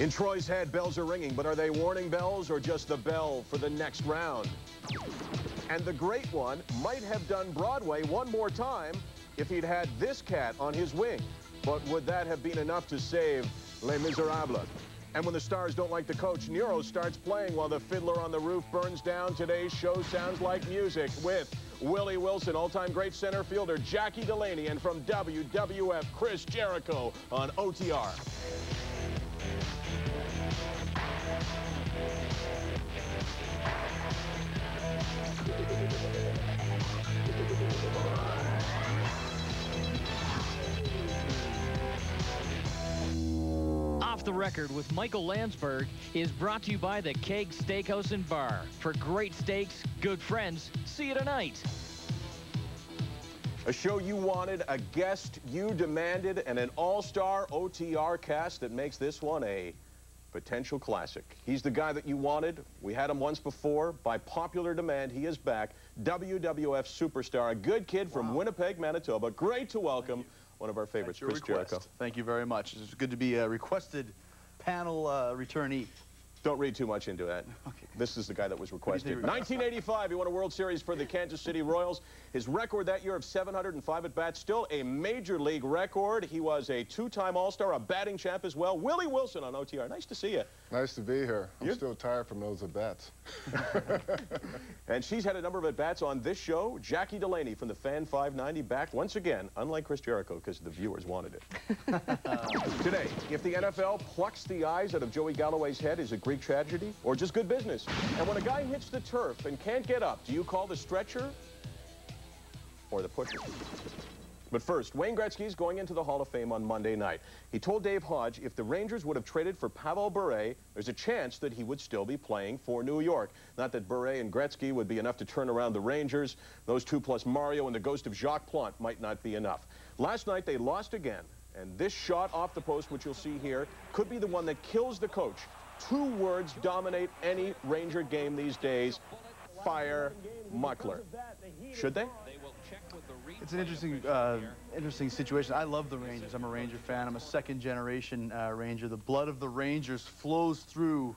In Troy's head, bells are ringing, but are they warning bells or just the bell for the next round? And the great one might have done Broadway one more time if he'd had this cat on his wing. But would that have been enough to save Les Miserables? And when the stars don't like the coach, Nero starts playing while the fiddler on the roof burns down. Today's show sounds like music with Willie Wilson, all-time great center fielder Jackie Delaney, and from WWF, Chris Jericho on OTR. Off the Record with Michael Landsberg is brought to you by the Keg Steakhouse and Bar. For great steaks, good friends, see you tonight. A show you wanted, a guest you demanded, and an all-star OTR cast that makes this one a potential classic. He's the guy that you wanted. We had him once before. By popular demand, he is back. WWF superstar, a good kid from wow. Winnipeg, Manitoba. Great to welcome one of our favorites, Chris request. Jericho. Thank you very much. It's good to be a requested panel uh, returnee. Don't read too much into it. Okay. This is the guy that was requested. 1985, he won a World Series for the Kansas City Royals. His record that year of 705 at-bats, still a major league record. He was a two-time All-Star, a batting champ as well. Willie Wilson on OTR. Nice to see you. Nice to be here. I'm You're... still tired from those at-bats. and she's had a number of at-bats on this show. Jackie Delaney from the Fan 590 back once again, unlike Chris Jericho, because the viewers wanted it. Today, if the NFL plucks the eyes out of Joey Galloway's head, is it Greek tragedy or just good business? And when a guy hits the turf and can't get up, do you call the stretcher or the pusher? But first, Wayne Gretzky is going into the Hall of Fame on Monday night. He told Dave Hodge if the Rangers would have traded for Pavel Bure, there's a chance that he would still be playing for New York. Not that Bure and Gretzky would be enough to turn around the Rangers. Those two plus Mario and the ghost of Jacques Plante might not be enough. Last night, they lost again. And this shot off the post, which you'll see here, could be the one that kills the coach Two words dominate any Ranger game these days. Fire Muckler. Should they? It's an interesting, uh, interesting situation. I love the Rangers. I'm a Ranger fan. I'm a second-generation uh, Ranger. The blood of the Rangers flows through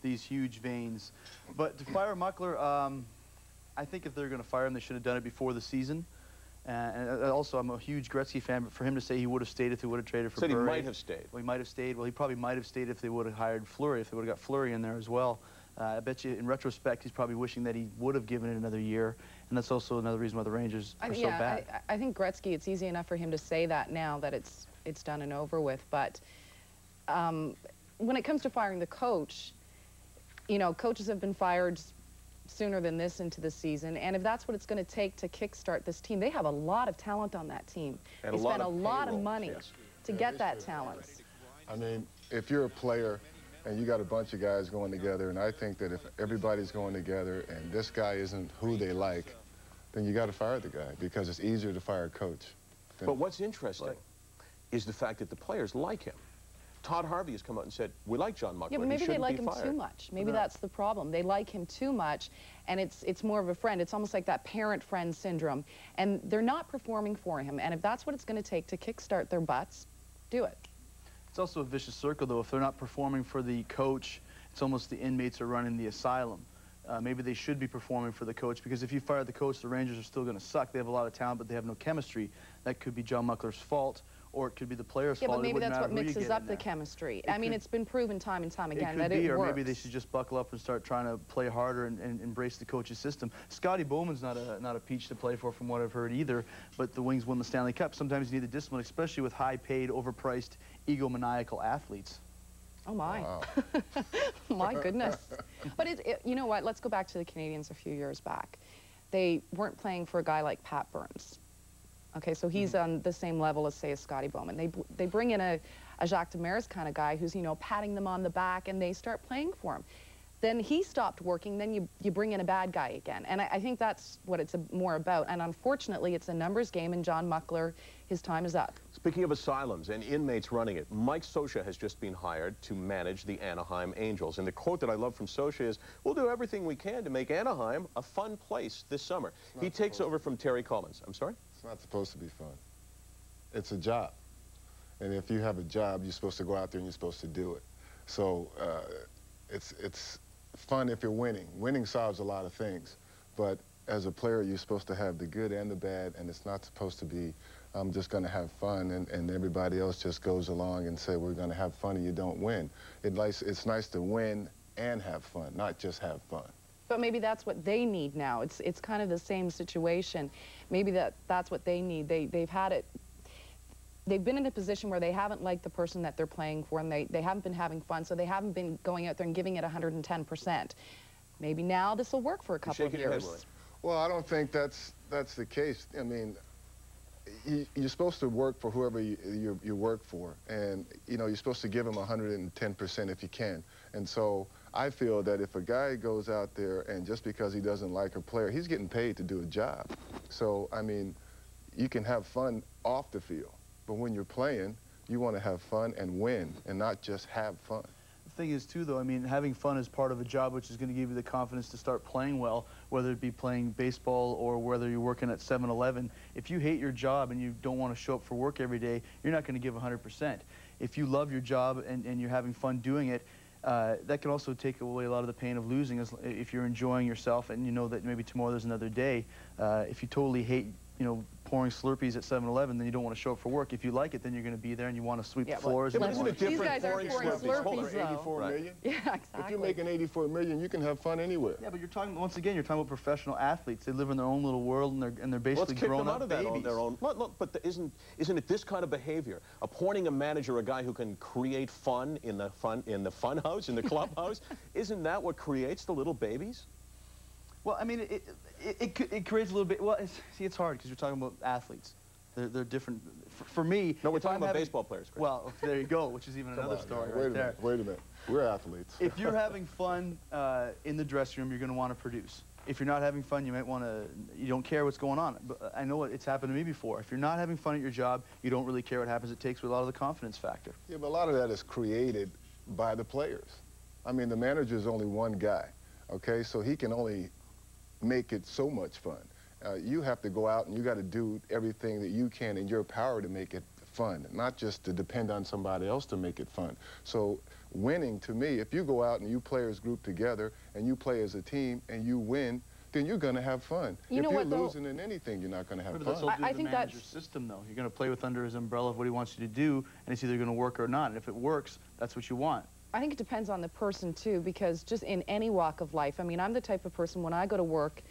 these huge veins. But to fire Muckler, um, I think if they're going to fire him, they should have done it before the season. Uh, and also, I'm a huge Gretzky fan, but for him to say he would have stayed if they would have traded for Said Bure, he might have stayed. Well, he might have stayed. Well, he probably might have stayed if they would have hired Fleury, if they would have got Fleury in there as well. Uh, I bet you, in retrospect, he's probably wishing that he would have given it another year, and that's also another reason why the Rangers are I, so yeah, bad. I, I think Gretzky, it's easy enough for him to say that now that it's it's done and over with, but um, when it comes to firing the coach, you know, coaches have been fired sooner than this into the season. And if that's what it's going to take to kickstart this team, they have a lot of talent on that team. And they spent a lot of money yes. to yeah, get that talent. I mean, if you're a player and you got a bunch of guys going together, and I think that if everybody's going together and this guy isn't who they like, then you got to fire the guy because it's easier to fire a coach. But what's interesting is the fact that the players like him. Todd Harvey has come out and said, we like John Muckler. Yeah, but maybe they like him fired. too much. Maybe no. that's the problem. They like him too much, and it's it's more of a friend. It's almost like that parent-friend syndrome, and they're not performing for him. And if that's what it's going to take to kickstart their butts, do it. It's also a vicious circle, though. If they're not performing for the coach, it's almost the inmates are running the asylum. Uh, maybe they should be performing for the coach because if you fire the coach, the Rangers are still going to suck. They have a lot of talent, but they have no chemistry. That could be John Muckler's fault or it could be the player's yeah, fault. Yeah, but maybe that's what mixes up the chemistry. It I mean, it's been proven time and time again it that be, it or works. maybe they should just buckle up and start trying to play harder and, and embrace the coach's system. Scotty Bowman's not a not a peach to play for, from what I've heard either. But the Wings won the Stanley Cup. Sometimes you need the discipline, especially with high-paid, overpriced, egomaniacal athletes. Oh my, wow. my goodness! But it, it, you know what? Let's go back to the Canadiens a few years back. They weren't playing for a guy like Pat Burns. Okay, so he's mm -hmm. on the same level as, say, a Scotty Bowman. They, they bring in a, a Jacques Demers kind of guy who's, you know, patting them on the back, and they start playing for him. Then he stopped working, then you, you bring in a bad guy again. And I, I think that's what it's a, more about. And unfortunately, it's a numbers game, and John Muckler, his time is up. Speaking of asylums and inmates running it, Mike Scioscia has just been hired to manage the Anaheim Angels. And the quote that I love from Scioscia is, we'll do everything we can to make Anaheim a fun place this summer. He takes over from Terry Collins. I'm sorry? It's not supposed to be fun. It's a job. And if you have a job, you're supposed to go out there and you're supposed to do it. So uh, it's, it's fun if you're winning. Winning solves a lot of things. But as a player, you're supposed to have the good and the bad, and it's not supposed to be, I'm just going to have fun, and, and everybody else just goes along and say, we're going to have fun, and you don't win. It nice, it's nice to win and have fun, not just have fun. But maybe that's what they need now. It's it's kind of the same situation. Maybe that that's what they need. They they've had it. They've been in a position where they haven't liked the person that they're playing for, and they they haven't been having fun, so they haven't been going out there and giving it 110 percent. Maybe now this will work for a couple of years. Well, I don't think that's that's the case. I mean, you, are supposed to work for whoever you, you, you, work for, and you know you're supposed to give them 110 percent if you can. And so I feel that if a guy goes out there and just because he doesn't like a player, he's getting paid to do a job. So, I mean, you can have fun off the field, but when you're playing, you want to have fun and win and not just have fun. The thing is, too, though, I mean, having fun is part of a job which is going to give you the confidence to start playing well, whether it be playing baseball or whether you're working at 7-Eleven. If you hate your job and you don't want to show up for work every day, you're not going to give 100%. If you love your job and, and you're having fun doing it, uh, that can also take away a lot of the pain of losing as, if you're enjoying yourself and you know that maybe tomorrow there's another day. Uh, if you totally hate, you know, pouring Slurpees at 7-Eleven, then you don't want to show up for work. If you like it, then you're going to be there and you want to sweep yeah, the floors. Yeah, but isn't it different These guys pouring are pouring Slurpees? Slurpees, 84 though. million? Yeah, exactly. If you're making 84 million, you can have fun anywhere. Yeah, but you're talking, once again, you're talking about professional athletes. They live in their own little world and they're, and they're basically Let's kick grown them out up of that babies. on their own. Look, look, but the, isn't, isn't it this kind of behavior? Appointing a manager, a guy who can create fun in the fun, in the fun house, in the clubhouse, isn't that what creates the little babies? Well, I mean, it, it, it, it creates a little bit, well, it's, see, it's hard because you're talking about athletes. They're, they're different. For, for me, No, we're talking I'm about having, baseball players, Chris. Well, there you go, which is even another on, story right wait a there. minute, wait a minute. We're athletes. if you're having fun uh, in the dressing room, you're going to want to produce. If you're not having fun, you might want to, you don't care what's going on. But I know it's happened to me before. If you're not having fun at your job, you don't really care what happens. It takes with a lot of the confidence factor. Yeah, but a lot of that is created by the players. I mean, the manager is only one guy, okay? So he can only make it so much fun. Uh, you have to go out and you got to do everything that you can in your power to make it fun, not just to depend on somebody else to make it fun. So winning, to me, if you go out and you players group together and you play as a team and you win, then you're going to have fun. You if know you're what, though? losing in anything, you're not going to have But fun. that's I- I think manager's that's- system, though. You're going to play with under his umbrella of what he wants you to do, and it's either going to work or not. And if it works, that's what you want. I think it depends on the person too, because just in any walk of life, I mean, I'm the type of person when I go to work,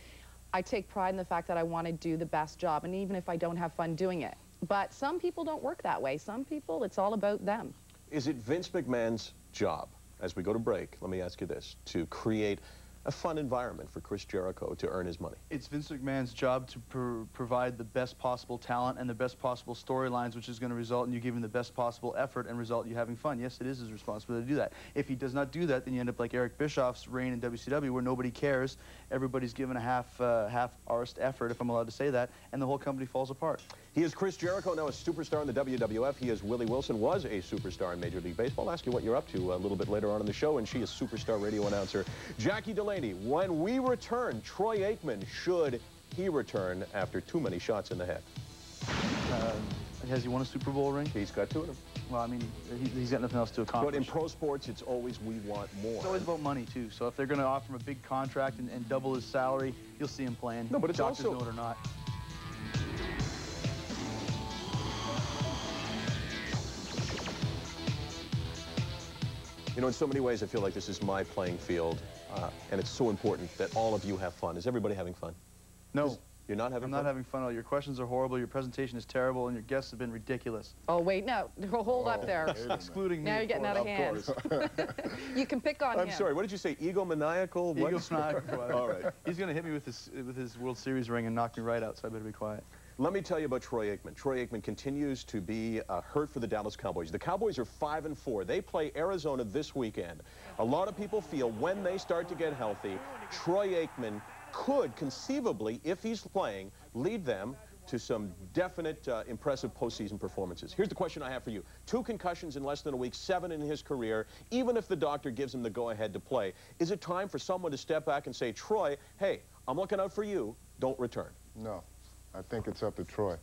I take pride in the fact that I want to do the best job, and even if I don't have fun doing it. But some people don't work that way. Some people, it's all about them. Is it Vince McMahon's job, as we go to break, let me ask you this, to create a fun environment for Chris Jericho to earn his money? It's Vince McMahon's job to pr provide the best possible talent and the best possible storylines, which is going to result in you giving the best possible effort and result in you having fun. Yes, it is his responsibility to do that. If he does not do that, then you end up like Eric Bischoff's reign in WCW, where nobody cares, everybody's given a half, uh, half-arsed effort, if I'm allowed to say that, and the whole company falls apart. He is Chris Jericho, now a superstar in the WWF. He is Willie Wilson, was a superstar in Major League Baseball. I'll ask you what you're up to a little bit later on in the show, and she is superstar radio announcer Jackie Delaney. When we return, Troy Aikman, should he return after too many shots in the head? Uh, has he won a Super Bowl ring? He's got two of them. Well, I mean, he, he's got nothing else to accomplish. But in pro sports, it's always we want more. It's always about money, too. So if they're going to offer him a big contract and, and double his salary, you'll see him playing. No, but it's Doctors also- know it or not. You know, in so many ways, I feel like this is my playing field, uh, and it's so important that all of you have fun. Is everybody having fun? No. You're not having I'm fun? not having fun at all. Your questions are horrible, your presentation is terrible, and your guests have been ridiculous. Oh, wait, no, hold up there. wait a minute. Excluding me. Now you're getting out of hand. you can pick on I'm him. sorry, what did you say? Egomaniacal? What? Egomaniacal. All right. He's going to hit me with his, with his World Series ring and knock me right out, so I better be quiet. Let me tell you about Troy Aikman. Troy Aikman continues to be uh, hurt for the Dallas Cowboys. The Cowboys are 5 and 4. They play Arizona this weekend. A lot of people feel when they start to get healthy, Troy Aikman could conceivably, if he's playing, lead them to some definite uh, impressive postseason performances. Here's the question I have for you. Two concussions in less than a week, seven in his career, even if the doctor gives him the go-ahead to play, is it time for someone to step back and say, Troy, hey, I'm looking out for you, don't return? No, I think it's up to Troy.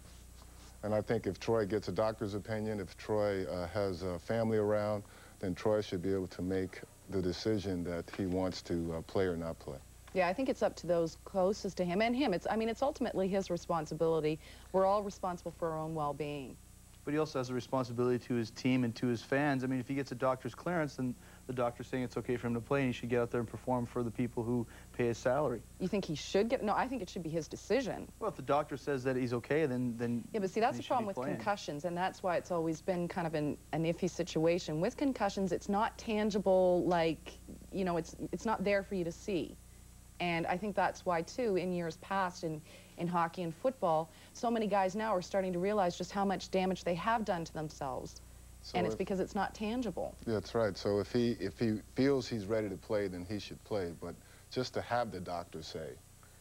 And I think if Troy gets a doctor's opinion, if Troy uh, has a family around, then Troy should be able to make the decision that he wants to uh, play or not play. Yeah, I think it's up to those closest to him and him. It's, I mean, it's ultimately his responsibility. We're all responsible for our own well-being. But he also has a responsibility to his team and to his fans. I mean, if he gets a doctor's clearance, then the doctor's saying it's okay for him to play and he should get out there and perform for the people who pay his salary. You think he should get? No, I think it should be his decision. Well, if the doctor says that he's okay, then then yeah. But see, that's the problem with playing. concussions, and that's why it's always been kind of an, an iffy situation. With concussions, it's not tangible, like you know, it's it's not there for you to see. And I think that's why, too, in years past in, in hockey and football, so many guys now are starting to realize just how much damage they have done to themselves. So and it's because it's not tangible. That's right. So if he, if he feels he's ready to play, then he should play. But just to have the doctor say,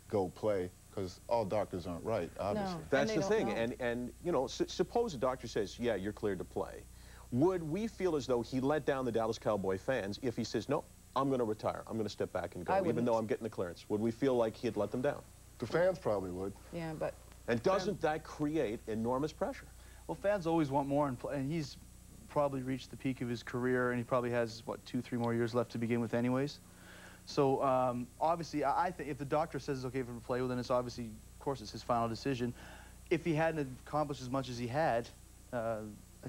go play, because all doctors aren't right, obviously. No, That's the thing. Know. And, and, you know, suppose a doctor says, yeah, you're cleared to play. Would we feel as though he let down the Dallas Cowboy fans if he says, no, I'm going to retire. I'm going to step back and go, even though I'm getting the clearance. Would we feel like he'd let them down? The fans probably would. Yeah, but... And doesn't that create enormous pressure? Well, fans always want more, and, and he's probably reached the peak of his career, and he probably has, what, two, three more years left to begin with anyways. So, um, obviously, I, I think if the doctor says it's okay for him to play, well, then it's obviously, of course, it's his final decision. If he hadn't accomplished as much as he had, uh,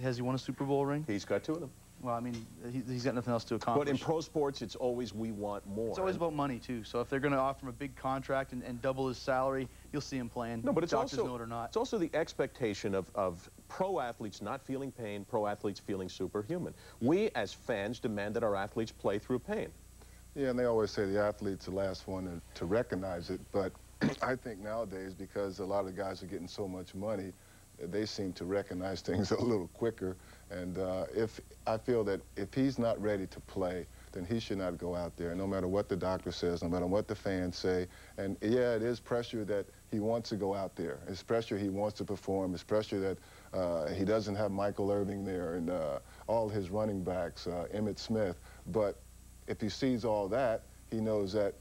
has he won a Super Bowl ring? He's got two of them. Well, I mean, he, has got nothing else to accomplish. But in pro sports, it's always we want more. It's always about money, too. So if they're going to offer him a big contract and, and, double his salary, you'll see him playing. No, but it's Doctors also, know it or not. it's also the expectation of, of pro athletes not feeling pain, pro athletes feeling superhuman. We, as fans, demand that our athletes play through pain. Yeah, and they always say the athlete's the last one to, to recognize it. But I think nowadays, because a lot of guys are getting so much money, they seem to recognize things a little quicker. And uh, if I feel that if he's not ready to play, then he should not go out there, no matter what the doctor says, no matter what the fans say. And yeah, it is pressure that he wants to go out there. It's pressure he wants to perform. It's pressure that uh, he doesn't have Michael Irvin there and uh, all his running backs, uh, Emmitt Smith. But if he sees all that, he knows that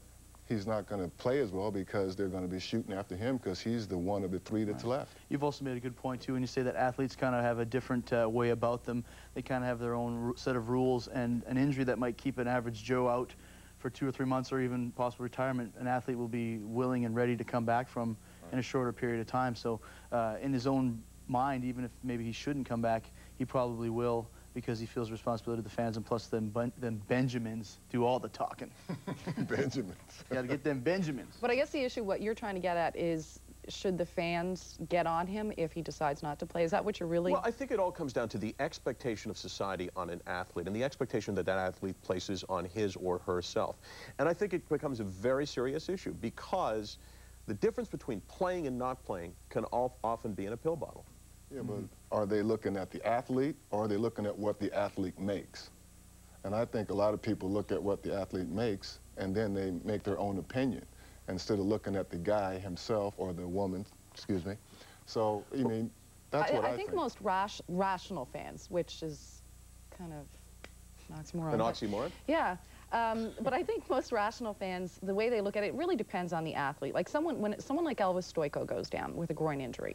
he's not going to play as well because they're going to be shooting after him because he's the one of the three that's right. left. You've also made a good point, too, when you say that athletes kind of have a different uh, way about them. They kind of have their own set of rules, and an injury that might keep an average Joe out for two or three months or even possible retirement, an athlete will be willing and ready to come back from in a shorter period of time. So uh, in his own mind, even if maybe he shouldn't come back, he probably will because he feels responsibility to the fans, and plus them, them Benjamins do all the talking. Benjamins. you got to get them Benjamins. But I guess the issue, what you're trying to get at is, should the fans get on him if he decides not to play? Is that what you're really... Well, I think it all comes down to the expectation of society on an athlete and the expectation that that athlete places on his or herself. And I think it becomes a very serious issue because the difference between playing and not playing can often be in a pill bottle. Yeah, but are they looking at the athlete or are they looking at what the athlete makes? And I think a lot of people look at what the athlete makes and then they make their own opinion instead of looking at the guy himself or the woman, excuse me. So, I mean, that's I, what I, I think. most rash, rational fans, which is kind of an oxymoron. An oxymoron? Yeah. Um, but I think most rational fans, the way they look at it, really depends on the athlete. Like someone, when someone like Elvis Stojko goes down with a groin injury,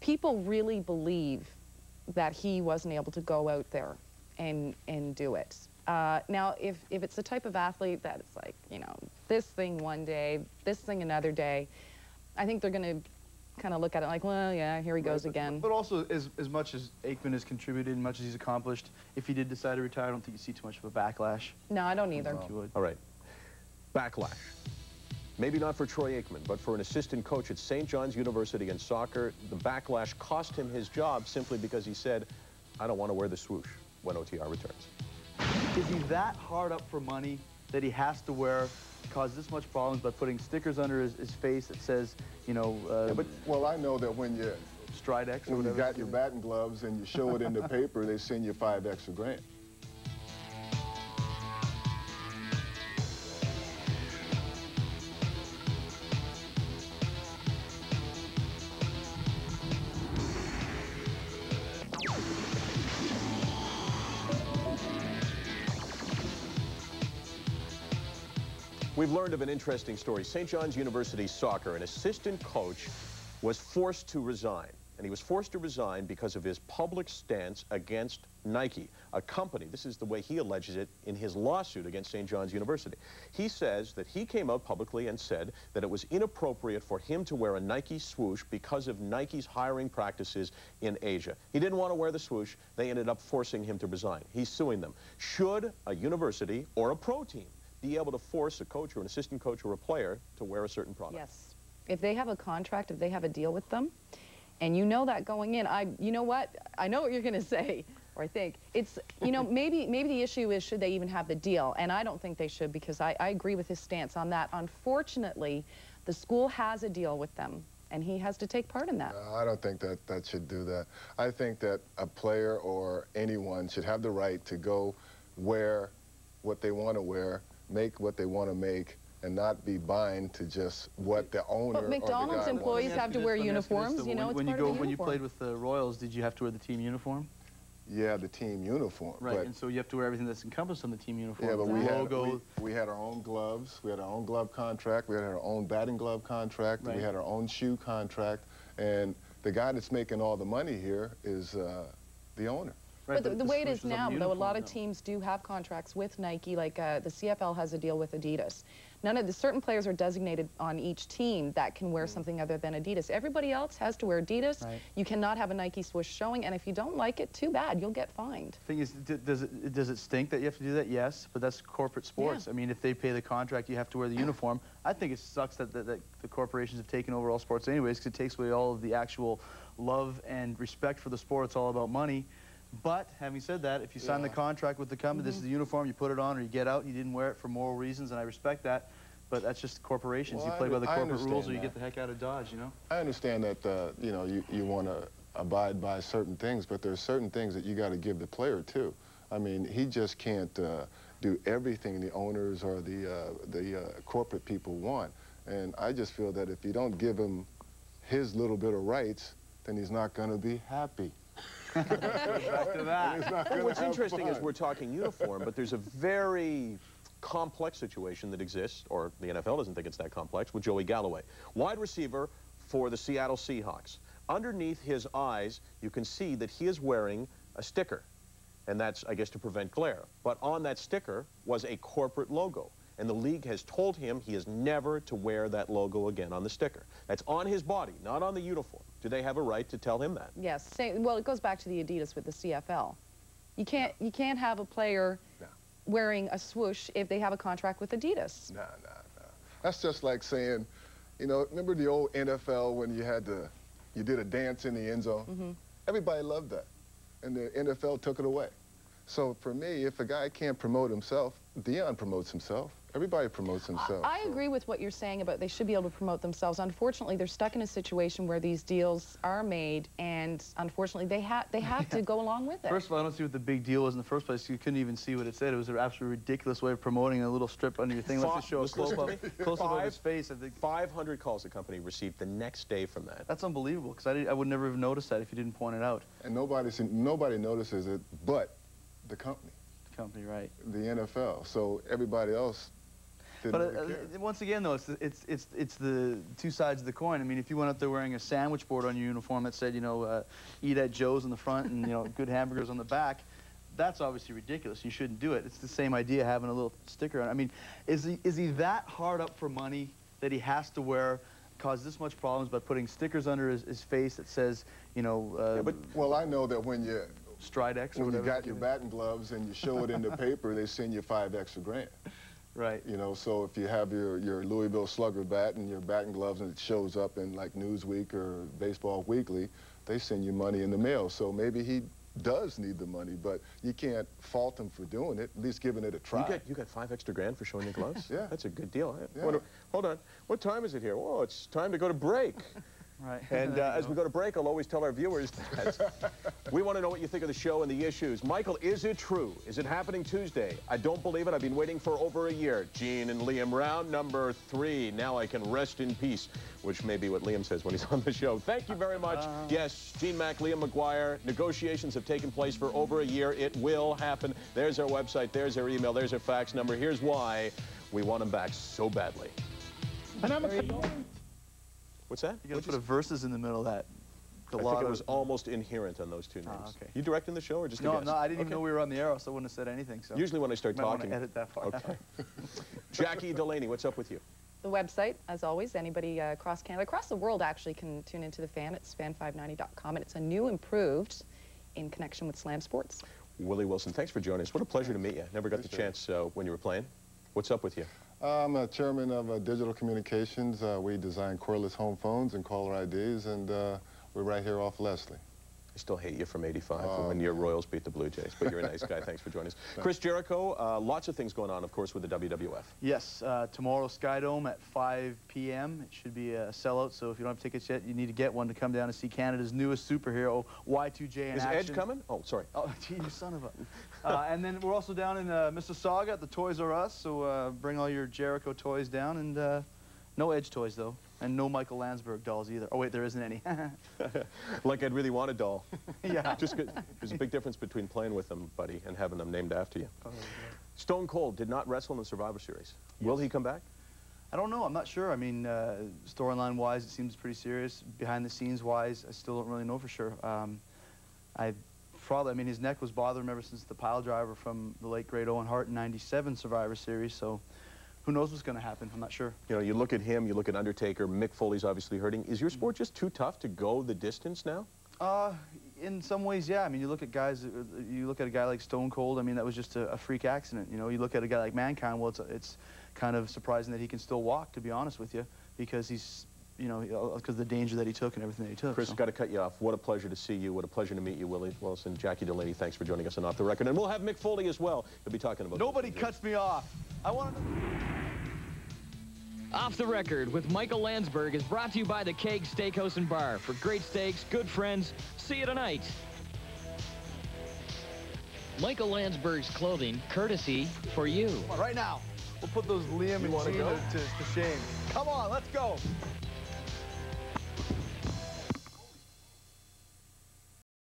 people really believe that he wasn't able to go out there and, and do it. Uh, now, if, if it's the type of athlete that it's like, you know, this thing one day, this thing another day, I think they're going to kind of look at it like, well, yeah, here he goes right, again. But, but, also, as, as much as Aikman has contributed and much as he's accomplished, if he did decide to retire, I don't think you see too much of a backlash. No, I don't either. No. All right. Backlash. Maybe not for Troy Aikman, but for an assistant coach at St. John's University in soccer, the backlash cost him his job simply because he said, I don't want to wear the swoosh when OTR returns. Is he that hard up for money that he has to wear cause this much problems by putting stickers under his, his face that says, you know... Uh, yeah, but, well, I know that when you... Stridex When you got your batting gloves and you show it in the paper, they send you five extra grand. We've learned of an interesting story. St. John's University soccer, an assistant coach was forced to resign. And he was forced to resign because of his public stance against Nike, a company. This is the way he alleges it in his lawsuit against St. John's University. He says that he came out publicly and said that it was inappropriate for him to wear a Nike swoosh because of Nike's hiring practices in Asia. He didn't want to wear the swoosh. They ended up forcing him to resign. He's suing them. Should a university or a pro team be able to force a coach or an assistant coach or a player to wear a certain product? Yes. If they have a contract, if they have a deal with them, and you know that going in, I, you know what? I know what you're going to say, or I think. It's, you know, maybe, maybe the issue is should they even have the deal? And I don't think they should because I, I agree with his stance on that. Unfortunately, the school has a deal with them and he has to take part in that. No, I don't think that that should do that. I think that a player or anyone should have the right to go wear what they want to wear, make what they want to make, and not be bind to just what the owner But McDonald's or the guy employees have to wear Let you this, uniforms, though. you know, when, it's when part you of go the when you played with the Royals, did you have to wear the team uniform? Yeah, the team uniform. Right, but and so you have to wear everything that's encompassed on the team uniform. Yeah, but the we had, logo. we, we had our own gloves, we had our own glove contract, we had our own batting glove contract, Right. we had our own shoe contract, and the guy that's making all the money here is uh, the owner. Right, but the, the way it is now, though, a lot of teams do have contracts with Nike, like uh, the CFL has a deal with Adidas. None of the certain players are designated on each team that can wear something other than Adidas. Everybody else has to wear Adidas. Right. You cannot have a Nike swoosh showing, and if you don't like it, too bad, you'll get fined. Thing is, d- does it does it stink that you have to do that? Yes, but that's corporate sports. Yeah. I mean, if they pay the contract, you have to wear the uniform. I think it sucks that, that, that the corporations have taken over all sports anyways, because it takes away all of the actual love and respect for the sport. It's all about money. But having said that, if you sign the contract with the company, this is the uniform, you put it on, or you get out, you didn't wear it for moral reasons, and I respect that. But that's just corporations. Well, you I play by the corporate rules, or you get the heck out of Dodge. You know. I understand that, uh, you know, you, you want to abide by certain things, but there's certain things that you got to give the player too. I mean, he just can't uh, do everything the owners or the, uh, the uh, corporate people want. And I just feel that if you don't give him his little bit of rights, then he's not going to be happy. Back to that. Well, what's interesting is we're talking uniform, but there's a very complex situation that exists, or the NFL doesn't think it's that complex, with Joey Galloway. Wide receiver for the Seattle Seahawks. Underneath his eyes, you can see that he is wearing a sticker, and that's, I guess, to prevent glare. But on that sticker was a corporate logo, and the league has told him he is never to wear that logo again on the sticker. That's on his body, not on the uniform. Do they have a right to tell him that? Yes. Same, well, it goes back to the Adidas with the CFL. You can't you can't have a player No. wearing a swoosh if they have a contract with Adidas. Nah, nah, nah. That's just like saying, you know, remember the old NFL when you had to, you did a dance in the end zone? Mm-hmm. Everybody loved that. And the NFL took it away. So for me, if a guy can't promote himself, Deion promotes himself. Everybody promotes himself. I so- agree with what you're saying about they should be able to promote themselves. Unfortunately, they're stuck in a situation where these deals are made, and unfortunately, they have they have to go along with it. First of all, I don't see what the big deal was in the first place. You couldn't even see what it said. It was an absolutely ridiculous way of promoting a little strip under your thing. Let's just show a close up, close up of his face. I think 500 calls the company received the next day from that. that's unbelievable because I, did- I would never have noticed that if you didn't point it out. And nobody, nobody notices it but the company, The company, right? the NFL. So everybody else But uh, really once again, though, it's, it's it's it's the two sides of the coin. I mean, if you went out there wearing a sandwich board on your uniform that said, you know, uh, "Eat at Joe's" in the front and you know, good hamburgers on the back, that's obviously ridiculous. You shouldn't do it. It's the same idea having a little sticker on. I mean, is he is he that hard up for money that he has to wear? Cause this much problems by putting stickers under his, his face that says, you know, uh, but Well, I know that when you Stridex when you got your batting gloves and you show it in the paper, they send you five extra grand. Right. You know, so if you have your, your Louisville Slugger bat and your batting gloves and it shows up in like Newsweek or Baseball Weekly, they send you money in the mail. So maybe he does need the money, but you can't fault him for doing it, at least giving it a try. You get you got five extra grand for showing your gloves? Yeah. That's a good deal. Yeah. wonder- hold on. What time is it here? Oh, it's time to go to break. Right. And uh, as we go to break, I'll always tell our viewers that we want to know what you think of the show and the issues. Michael, is it true? Is it happening Tuesday? I don't believe it. I've been waiting for over a year. Gene and Liam, round number three. Now I can rest in peace, which may be what Liam says when he's on the show. Thank you very much. yes, Gene Mack, Liam McGuire. Negotiations have taken place for over a year. It will happen. There's our website. There's our email. There's our fax number. Here's why we want him back so badly. And I'm a What's that? You gotta put you a verses in the middle of that. a I lot think it of- was almost inherent on those two names. Ah, okay. You directing the show or just a No. I'm not. I didn't even know we were on the air, else I wouldn't have said anything. So Usually when I start might want talking. to edit that far. Okay. Jackie Delaney, what's up with you? The website, as always, anybody uh, across Canada, across the world actually can tune into the fan. It's fan590.com, and it's a new improved in connection with Slam Sports. Willie Wilson, thanks for joining us. What a pleasure to meet you. Never got the Appreciate chance uh, when you were playing. What's up with you? I'm a chairman of uh, Digital Communications. Uh, we design cordless home phones and caller IDs, and uh, we're right here off Leslie. I still hate you from 85 Oh, when your Royals beat the Blue Jays, but you're a nice guy. Thanks for joining us. Chris Jericho, uh, lots of things going on, of course, with the WWF. Yes, uh, tomorrow Skydome at 5 p.m. It should be a sellout, so if you don't have tickets yet, you need to get one to come down and see Canada's newest superhero, Y2J in Is action. Edge coming? Oh, sorry. Oh, gee, you son of a. Uh, and then we're also down in uh, Mississauga at the Toys R Us, so uh, bring all your Jericho toys down, and uh, no Edge toys, though, and no Michael Landsberg dolls either. Oh, wait, there isn't any. like I'd really want a doll. yeah. Just there's a big difference between playing with them, buddy, and having them named after you. Stone Cold did not wrestle in the Survivor Series. Will he come back? I don't know. I'm not sure. I mean, uh, storyline-wise, it seems pretty serious. Behind-the-scenes-wise, I still don't really know for sure. Um, I probably, I mean, his neck was bothering him ever since the pile driver from the late great Owen Hart in '97 Survivor Series. So, who knows what's going to happen? I'm not sure. You know, you look at him, you look at Undertaker, Mick Foley's obviously hurting. Is your sport just too tough to go the distance now? Uh, in some ways, yeah. I mean, you look at guys. You look at a guy like Stone Cold. I mean, that was just a, a freak accident. You know, you look at a guy like Mankind. Well, it's it's kind of surprising that he can still walk. To be honest with you, because he's, you know, uh, because the danger that he took and everything that he took. Chris, so. got to cut you off. What a pleasure to see you. What a pleasure to meet you, Willie Wilson. Jackie Delaney, thanks for joining us on Off the Record. And we'll have Mick Foley as well. He'll be talking about Nobody cuts me off. I want to. Off the Record with Michael Landsberg is brought to you by the Keg Steakhouse and Bar. For great steaks, good friends, see you tonight. Michael Landsberg's clothing, courtesy for you. Right now, we'll put those Liam and wanna Gina go? to, to shame. Come on, let's go.